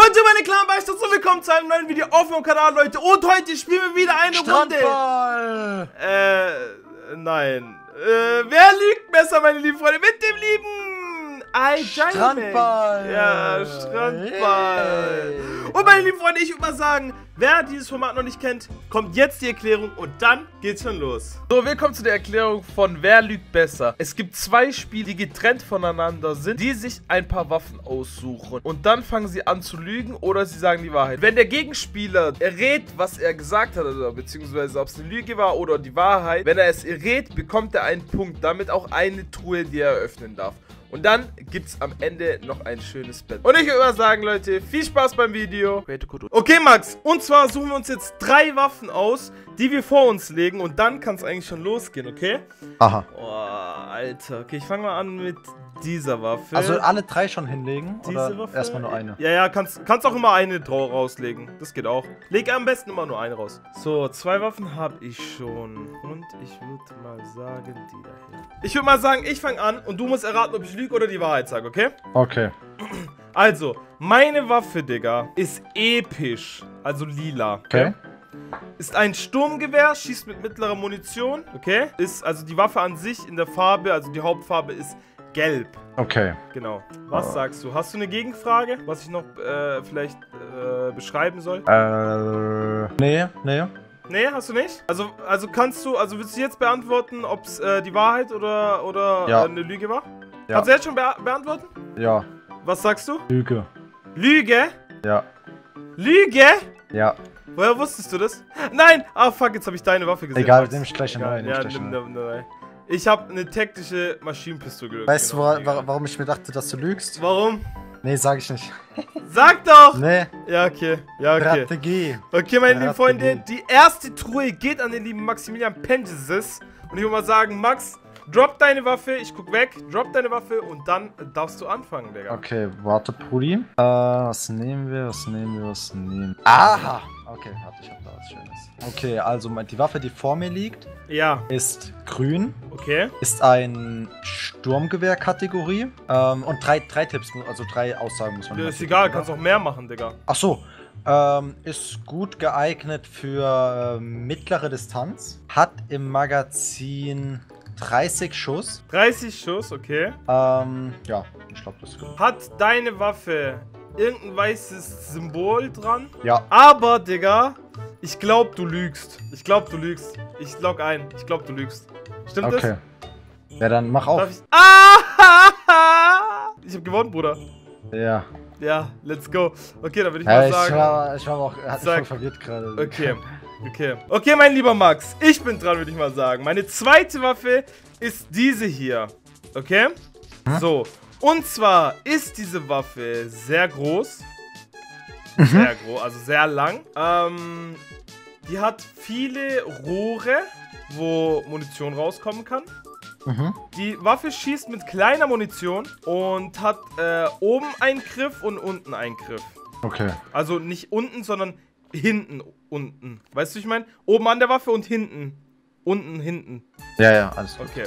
Bonjour meine kleinen Beistatz und willkommen zu einem neuen Video auf meinem Kanal, Leute. Und heute spielen wir wieder eine Strandball. Runde. Äh, nein. Äh, wer lügt besser, meine lieben Freunde? Mit dem lieben Ai Strandball. Ja, Strandball. Yay. Und meine lieben Freunde, ich würde mal sagen, wer dieses Format noch nicht kennt, kommt jetzt die Erklärung und dann geht's schon los. So, willkommen zu der Erklärung von Wer lügt besser. Es gibt zwei Spiele, die getrennt voneinander sind, die sich ein paar Waffen aussuchen. Und dann fangen sie an zu lügen oder sie sagen die Wahrheit. Wenn der Gegenspieler errät, was er gesagt hat, oder beziehungsweise ob es eine Lüge war oder die Wahrheit, wenn er es errät, bekommt er einen Punkt, damit auch eine Truhe, die er öffnen darf. Und dann gibt's am Ende noch ein schönes Bett. Und ich würde mal sagen, Leute, viel Spaß beim Video. Okay, Max. Und zwar suchen wir uns jetzt drei Waffen aus, die wir vor uns legen. Und dann kann es eigentlich schon losgehen, okay? Aha. Oh, Alter. Okay, ich fange mal an mit dieser Waffe. Also alle drei schon hinlegen? diese oder Waffe. erstmal nur eine? Ja, ja, kannst, kannst auch immer eine drau- rauslegen. Das geht auch. Leg am besten immer nur eine raus. So, zwei Waffen habe ich schon. Und ich würde mal sagen, die da hier. Ich würde mal sagen, ich fange an und du musst erraten, ob ich lüge oder die Wahrheit sage, okay? Okay. Also, meine Waffe, Digga, ist episch. Also lila. Okay. Ist ein Sturmgewehr, schießt mit mittlerer Munition, okay? Ist also die Waffe an sich in der Farbe, also die Hauptfarbe ist gelb. Okay. Genau. Was sagst du? Hast du eine Gegenfrage, was ich noch äh, vielleicht äh, beschreiben soll? Äh. Nee, nee. Nee, hast du nicht? Also, also kannst du, also willst du jetzt beantworten, ob es äh, die Wahrheit oder, oder Ja. eine Lüge war? Ja. Kannst du jetzt schon bea beantworten? Ja. Was sagst du? Lüge. Lüge? Ja. Lüge? Ja. Woher wusstest du das? Nein! Ah, fuck, jetzt habe ich deine Waffe gesehen. Egal, nehme ich gleich eine neue. ja, nimm, eine neue. nimm, nimm, nimm. Ich habe eine taktische Maschinenpistole. Weißt genau, du, wa wa warum ich mir dachte, dass du lügst? Warum? Nee, sag ich nicht. Sag doch! Nee. Ja, okay. Ja, okay. Strategie. Okay, meine lieben. Freunde, die erste Truhe geht an den lieben Maximilian Pengesis. Und ich würde mal sagen, Max, drop deine Waffe, ich guck weg, drop deine Waffe und dann darfst du anfangen, Digga. Okay, warte, Brudi. Äh, was nehmen wir? Was nehmen wir? Was nehmen wir? Aha! Okay, warte, ich hab da was Schönes. Okay, also die Waffe, die vor mir liegt, Ja, ist grün. okay. Ist ein Sturmgewehr-Kategorie. Ähm, und drei, drei Tipps, also drei Aussagen muss man Ja, immer ist egal, kannst auch mehr machen, Digga. Ach so. Ähm, ist gut geeignet für äh, mittlere Distanz. Hat im Magazin 30 Schuss. 30 Schuss, okay. Ähm, ja, ich glaube, das ist gut. Hat deine Waffe irgendein weißes Symbol dran? Ja, Aber, Digga, ich glaub, du lügst. Ich glaub, du lügst. Ich log ein. Ich glaub, du lügst. Stimmt okay. Ja, dann mach das? auf. Darf ich... Ah! Ich hab gewonnen, Bruder. Ja. Ja, let's go. Okay, dann würde ich ja mal ich, sagen. war, ich war auch hat mich Sag- voll verwirrt gerade. Okay, okay. Okay, mein lieber Max, ich bin dran, würde ich mal sagen. Meine zweite Waffe ist diese hier. Okay? So. Und zwar ist diese Waffe sehr groß. Sehr groß, also sehr lang. Ähm, die hat viele Rohre, wo Munition rauskommen kann. Mhm. Die Waffe schießt mit kleiner Munition und hat äh, oben einen Griff und unten einen Griff. Okay. Also nicht unten, sondern hinten unten. Weißt du, wie ich meine? Oben an der Waffe und hinten. Unten, hinten. Ja, ja, alles gut. Okay.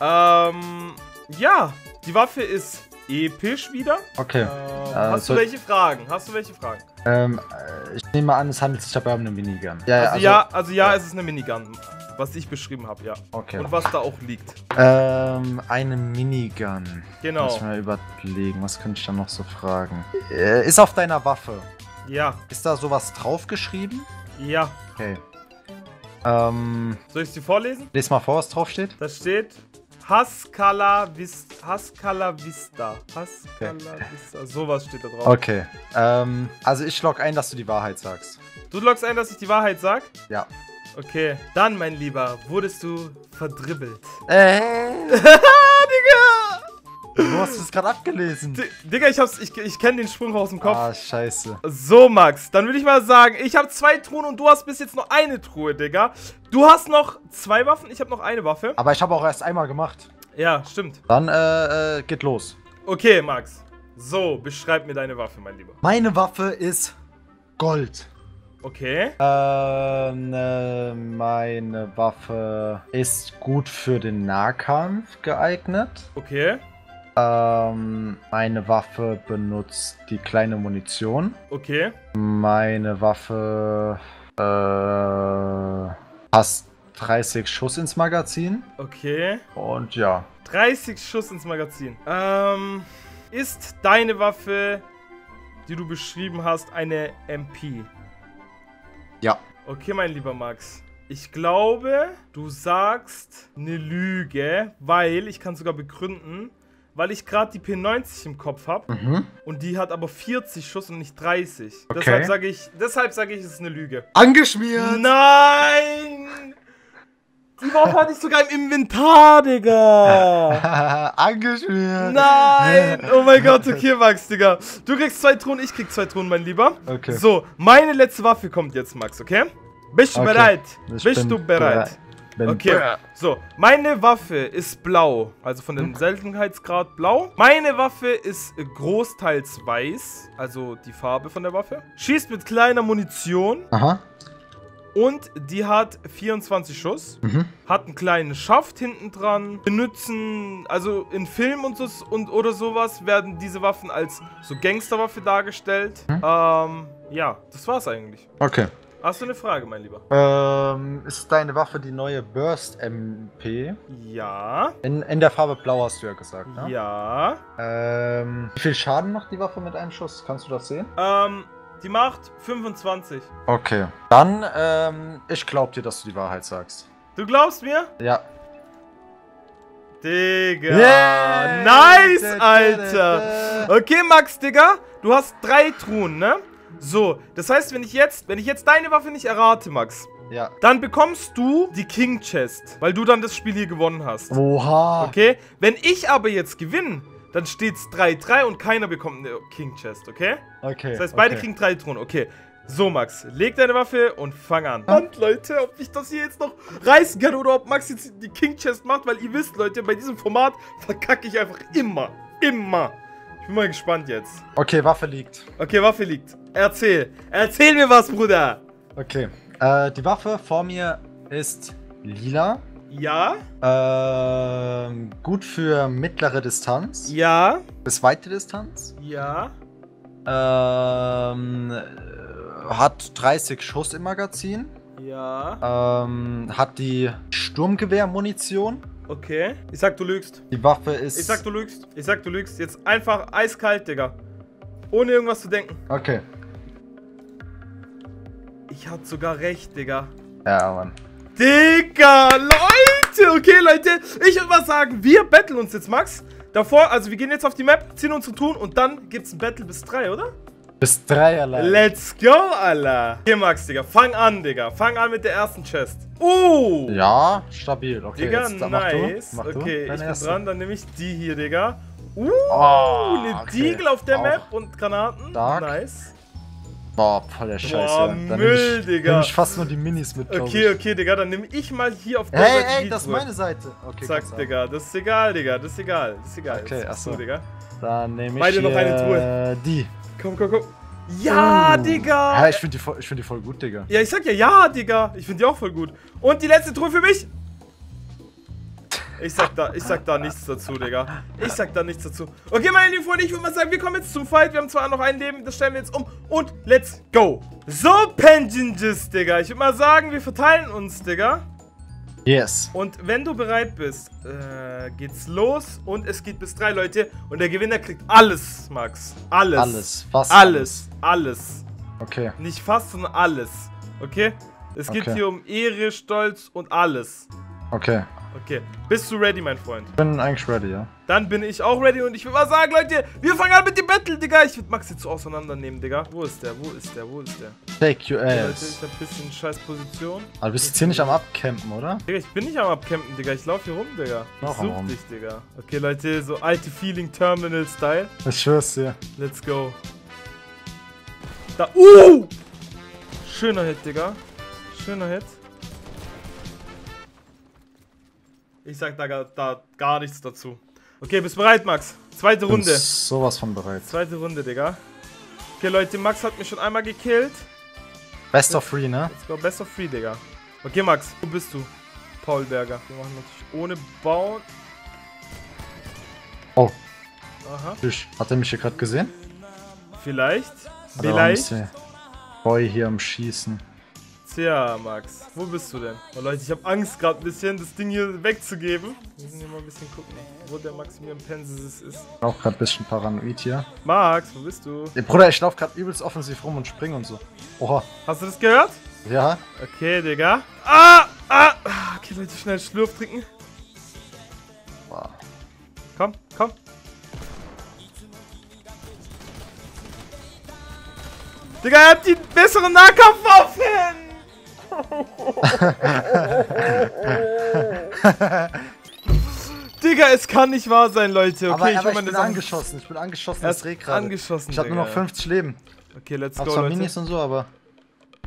Ähm, ja, die Waffe ist episch wieder. Okay. Ähm, Äh, hast so- du welche Fragen? Hast du welche Fragen? Ähm, äh, ich nehme an, es handelt sich dabei um eine Minigun. Ja, Also, ja, also ja, es ist eine Minigun, was ich beschrieben habe, ja. Okay. Und was da auch liegt. Ähm, eine Minigun. Genau. Muss ich mal überlegen, was könnte ich da noch so fragen? Äh, ist auf deiner Waffe. Ja, Ist da sowas draufgeschrieben? ja. Okay. Ähm, Soll ich sie vorlesen? les mal vor, was draufsteht. Da steht Haskala Vista. Haskala Vista. Haskala Vista. Sowas steht da drauf. Okay. Ähm, also ich log ein, dass du die Wahrheit sagst. Du loggst ein, dass ich die Wahrheit sag? Ja. Okay. Dann, mein Lieber, wurdest du verdribbelt. Äh, Digga! Du hast es gerade abgelesen. D Digga, ich, hab's, ich, ich kenne den Sprung aus dem Kopf. Ah, scheiße. So, Max, dann würde ich mal sagen, ich habe zwei Truhen und du hast bis jetzt noch eine Truhe, Digga. Du hast noch zwei Waffen, ich habe noch eine Waffe. Aber ich habe auch erst einmal gemacht. Ja, stimmt. Dann, äh, äh, geht los. Okay, Max. So, beschreib mir deine Waffe, mein Lieber. Meine Waffe ist Gold. Okay. Ähm, äh, meine Waffe ist gut für den Nahkampf geeignet. Okay. Ähm, meine Waffe benutzt die kleine Munition. Okay. Meine Waffe äh, passt 30 Schuss ins Magazin. Okay. Und ja. 30 Schuss ins Magazin. Ähm, ist deine Waffe, die du beschrieben hast, eine MP? Ja. Okay, mein lieber Max. Ich glaube, du sagst eine Lüge, weil, ich kann sogar begründen, weil ich gerade die P90 im Kopf habe Mhm. und die hat aber 40 Schuss und nicht 30. Okay. Deshalb sage ich, deshalb sage ich, es ist eine Lüge. Angeschmiert! Nein! Die Waffe hatte ich sogar im Inventar, Digga! Angeschmiert! Nein! Oh mein Gott, okay, Max, Digga. Du kriegst zwei Truhen, ich krieg zwei Truhen, mein Lieber. Okay. So, meine letzte Waffe kommt jetzt, Max, okay? Bist du Okay. bereit? Ich Bist du bereit? Bin Okay, so, meine Waffe ist blau, also von dem Seltenheitsgrad blau. Meine Waffe ist großteils weiß, also die Farbe von der Waffe. Schießt mit kleiner Munition Aha. und die hat 24 Schuss. Mhm. Hat einen kleinen Schaft hinten dran. Benutzen, also in Filmen und, so, und oder sowas werden diese Waffen als so Gangsterwaffe dargestellt. Mhm. Ähm, ja, das war's eigentlich. Okay. Hast du eine Frage, mein Lieber? Ähm, ist deine Waffe die neue Burst MP? Ja. In, in der Farbe Blau hast du ja gesagt, ne? Ja. Ähm, wie viel Schaden macht die Waffe mit einem Schuss? Kannst du das sehen? Ähm, die macht 25. Okay. Dann, ähm, ich glaub dir, dass du die Wahrheit sagst. Du glaubst mir? Ja. Digga. Yeah. Nice, Alter. Okay, Max, Digga. Du hast drei Truhen, ne? So, das heißt, wenn ich jetzt, wenn ich jetzt deine Waffe nicht errate, Max, Ja. dann bekommst du die King Chest, weil du dann das Spiel hier gewonnen hast. Oha. Okay? Wenn ich aber jetzt gewinne, dann steht's 3-3 und keiner bekommt eine King Chest, okay? Okay. Das heißt, beide okay. kriegen drei Truhen, okay. So, Max, leg deine Waffe und fang an. Und Leute, ob ich das hier jetzt noch reißen kann oder ob Max jetzt die King Chest macht, weil ihr wisst, Leute, bei diesem Format verkacke ich einfach immer. Immer. Ich bin mal gespannt jetzt. Okay, Waffe liegt. Okay, Waffe liegt. Erzähl. Erzähl mir was, Bruder. Okay. Äh, die Waffe vor mir ist lila. Ja? Ähm, gut für mittlere Distanz. Ja? Bis weite Distanz. Ja? Ähm, äh, hat 30 Schuss im Magazin. Ja? Ähm, hat die Sturmgewehrmunition. Okay. Ich sag, du lügst. Die Waffe ist. Ich sag, du lügst. Ich sag, du lügst. Jetzt einfach eiskalt, Digga. Ohne irgendwas zu denken. Okay. Ich hatte sogar recht, Digga. Ja, Mann. Digga, Leute, okay, Leute, ich würde mal sagen, wir battlen uns jetzt, Max. Davor, also wir gehen jetzt auf die Map, ziehen unsere Tun und dann gibt's ein Battle bis drei, oder? Bis drei allein. Let's go, Alter. Hier, Max, Digga, fang an, Digga. Fang an mit der ersten Chest. Oh! ja, stabil. Okay, Digga, jetzt mach du. nice. Mach du okay, ich bin erste. dran, dann nehme ich die hier, Digga. Uh, Oh, eine okay. Deagle auf der Auch Map und Granaten. stark. Nice. Boah, voll der Scheiße. Boah, Dann Müll, ich, Digga. Nehm ich fast nur die Minis mit, Okay, ich. okay, Digga, dann nehme ich mal hier auf der Hey, Seite ey, die das ist Truhe. meine Seite. Okay, Zack, Digga, das ist egal, Digga, das ist egal, das ist egal. Okay, das ach ist so. Digga. Dann nehme ich Beide noch eine hier die. Komm, komm, komm. Ja, Uh. Digga! Ja, ich finde die, voll- ich find die voll gut, Digga. Ja, ich sag ja ja, Digga. Ich finde die auch voll gut. Und die letzte Truhe für mich. Ich sag da, ich sag da nichts dazu, Digga. Ich sag da nichts dazu. Okay, meine lieben Freunde, ich würde mal sagen, wir kommen jetzt zum Fight. Wir haben zwar noch ein Leben, das stellen wir jetzt um. Und let's go. So, Penjinges, Digga. Ich würde mal sagen, wir verteilen uns, Digga. Yes. Und wenn du bereit bist, äh, geht's los. Und es geht bis drei Leute. Und der Gewinner kriegt alles, Max. Alles. Alles. Fast Alles. Alles. Okay. Nicht fast, sondern alles. Okay? Es geht Okay. hier um Ehre, Stolz und alles. Okay. Okay. Bist du ready, mein Freund? Ich bin eigentlich ready, ja. Dann bin ich auch ready und ich würde mal sagen, Leute, wir fangen an mit dem Battle, Digga. Ich würde Max jetzt so auseinandernehmen, Digga. Wo ist der? Wo ist der? Wo ist der? Take your Okay, Leute, ass. ich hab ein bisschen scheiß Position. Aber du bist jetzt hier nicht am Abcampen, oder? Digga, ich bin nicht am Abcampen, Digga. Ich laufe hier rum, Digga. Ich Noch such dich, Digga. Okay, Leute, so alte Feeling Terminal Style. Ich schwör's dir. Let's go. Da. Uh! Schöner Hit, Digga. Schöner Hit. Ich sag da, gar- da gar nichts dazu. Okay, bist bereit, Max? Zweite Bin Runde. sowas von bereit. Zweite Runde, Digga. Okay, Leute, Max hat mich schon einmal gekillt. Best of three, ne? Let's go, best of three, Digga. Okay, Max, wo bist du? Paul Berger. Wir machen natürlich ohne Bauen. Oh. Aha. Hat er mich hier gerade gesehen? Vielleicht. War Vielleicht. Boy hier am Schießen. Tja, Max, wo bist du denn? Oh Leute, ich habe Angst gerade ein bisschen, das Ding hier wegzugeben. Wir müssen hier mal ein bisschen gucken, wo der Maximilian Pensis ist. Auch gerade ein bisschen paranoid hier. Max, wo bist du? Ey, Bruder, ich laufe gerade übelst offensiv rum und springe und so. Oha. Hast du das gehört? Ja. Okay, Digga. Ah, ah. Okay, Leute, schnell Schlürf trinken. Boah. Komm, komm. Digga, er hat die besseren Nahkampfwaffen! Digga, es kann nicht wahr sein, Leute. Okay, aber ich aber ich meine bin angeschossen. Ich bin angeschossen. Er Das ist angeschossen, Ich habe nur noch Digga. 50 Leben. Okay, let's Hab go, zwar Leute. Minis und so, aber.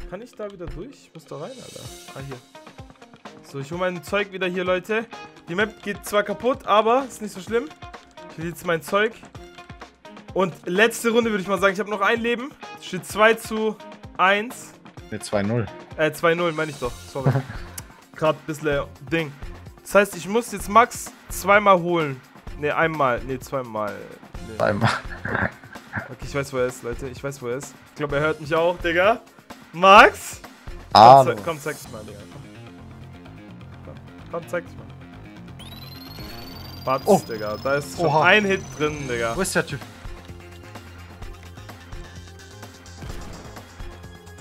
Kann ich da wieder durch? Ich muss da rein, Alter. Ah, hier. So, ich hole mein Zeug wieder hier, Leute. Die Map geht zwar kaputt, aber ist nicht so schlimm. Ich will jetzt mein Zeug. Und letzte Runde würde ich mal sagen. Ich habe noch ein Leben. Steht 2 zu 1. Ne, 2-0. Äh, 2-0, meine ich doch. Sorry. Gerade ein bisschen Ding. Das heißt, ich muss jetzt Max zweimal holen. Ne, einmal. Ne, zweimal. Nee. Einmal. Okay, ich weiß, wo er ist, Leute. Ich weiß, wo er ist. Ich glaube, er hört mich auch, Digga. Max? Komm, Hallo. zeig, komm, zeig's mal, Digga. Komm, komm, komm zeig's mal. Batz, Oh. Digga. Da ist schon Oha. ein Hit drin, Digga. Wo ist der Typ?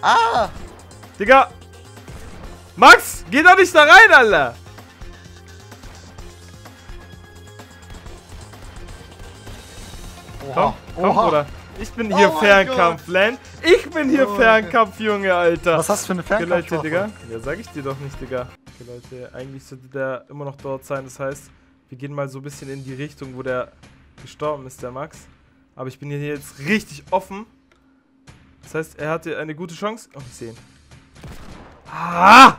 Ah! Digga! Max! Geh doch nicht da rein, Alter! Oha. Komm, komm, Oha. Bruder. Ich bin hier Oh Fernkampf, Len. Ich bin hier Oh Fernkampf, Junge, Alter. Was hast du für eine Okay, Fernkampf? Leute, Digga. Ja, sag ich dir doch nicht, Digga. Okay, Leute, eigentlich sollte der immer noch dort sein. Das heißt, wir gehen mal so ein bisschen in die Richtung, wo der gestorben ist, der Max. Aber ich bin hier jetzt richtig offen. Das heißt, er hatte eine gute Chance. Oh, ich sehe ihn. Ah!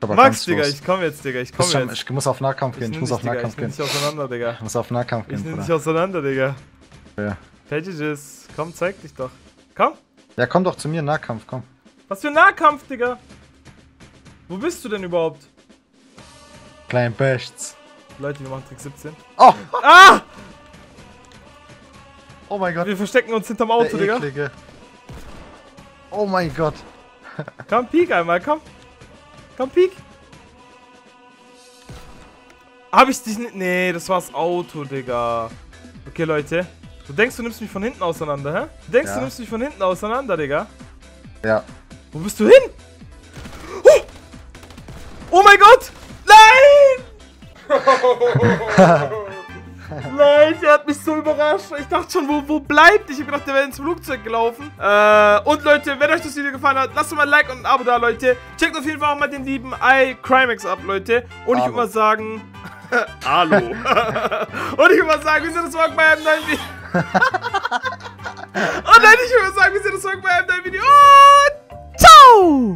Aber Max, Digga, los. ich komm jetzt, Digga. Ich Ich komm schon, jetzt. ich muss auf Nahkampf gehen. Ich, nehm muss dich, auf Digga. Nahkampf Ich nehm gehen. dich auseinander, Digga. Ich muss auf Nahkampf Ich gehen, nehm dich Bruder. auseinander, Digga. Ja. Packages. Komm, zeig dich doch. Komm. ja, komm doch zu mir, Nahkampf, komm. Was für ein Nahkampf, Digga. Wo bist du denn überhaupt? Klein Bechts. Leute, wir machen Trick 17. Oh! Ah! Oh mein Gott. Wir verstecken uns hinterm Auto, Digga. Oh mein Gott. Komm, Peek einmal, komm. Komm, Peek. Hab ich dich nicht. Nee, das war's Auto, Digga. Okay, Leute. Du denkst, du nimmst mich von hinten auseinander, hä? Du denkst, Ja. du nimmst mich von hinten auseinander, Digga. Ja. Wo bist du hin? Oh, oh mein Gott! Nein! Nein, der hat mich so überrascht. Ich dachte schon, wo, wo bleibt? Ich hab gedacht, der wäre ins Flugzeug gelaufen. Äh, und Leute, wenn euch das Video gefallen hat, lasst doch mal ein Like und ein Abo da, Leute. Checkt auf jeden Fall auch mal den lieben iCrimex ab, Leute. Und ich würde mal sagen... Hallo. und ich würde mal sagen, wir sehen uns morgen bei einem neuen Video. und nein, ich würde mal sagen, wir sehen uns morgen bei einem neuen Video. Und ciao!